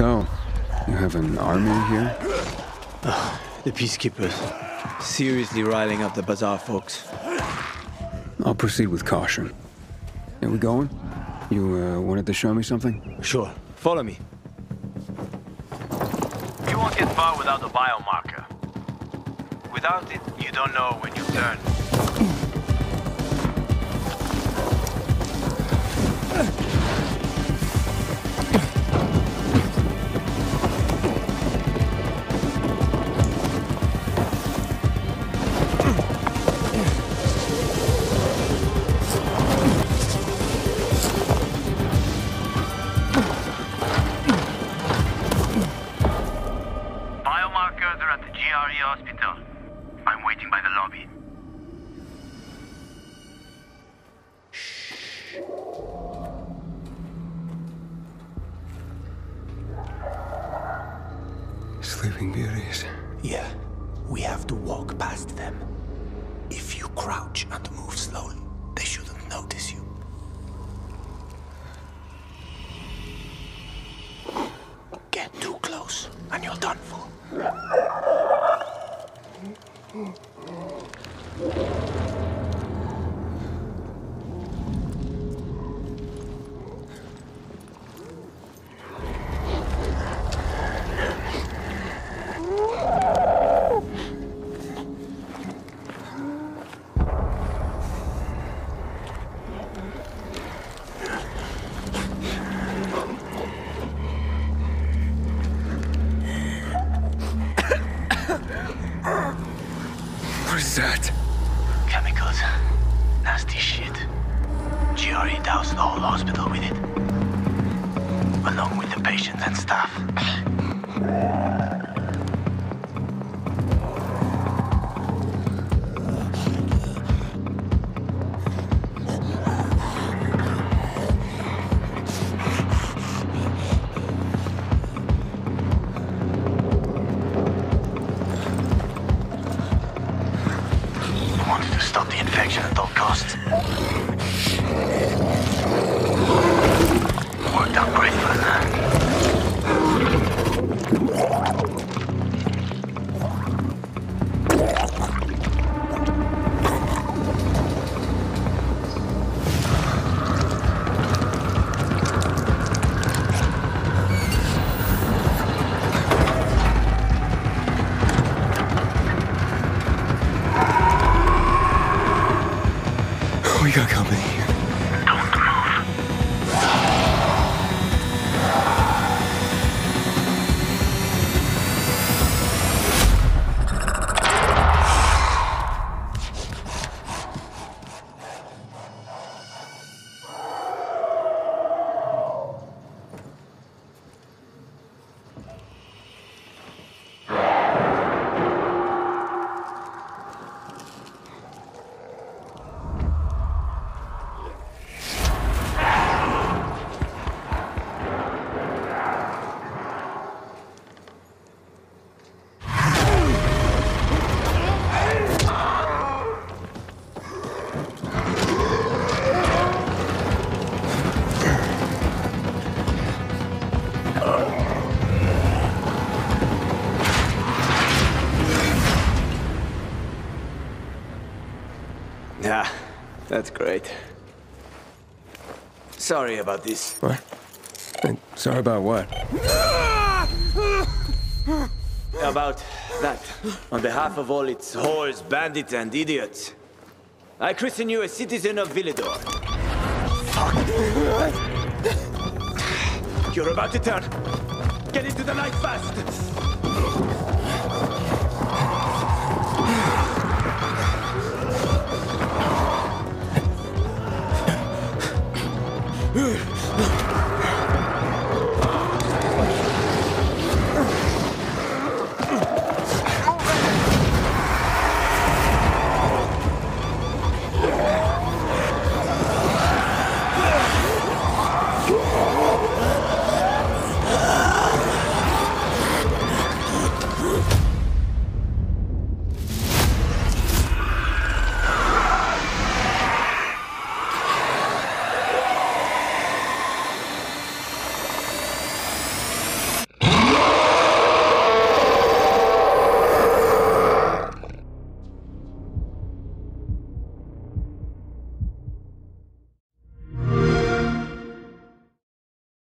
So, you have an army here? The peacekeepers. Seriously riling up the bazaar folks. I'll proceed with caution. Are we going? You uh, wanted to show me something? Sure. Follow me. You won't get far without a biomarker. Without it, you don't know when you turn. GRE hospital. I'm waiting by the lobby. Sleeping Beauties. Yeah, we have to walk past them. If you crouch and move slowly, they shouldn't notice you. Get too close, and you're done for. That? Chemicals. Nasty shit. GRE doused the whole hospital with it. Along with the patients and staff. Infection at all costs. Company here. That's great. Sorry about this. What? And sorry about what? About that. On behalf of all its whores, bandits, and idiots, I christen you a citizen of Villedor. Fuck. You're about to turn. Get into the light fast. Ugh.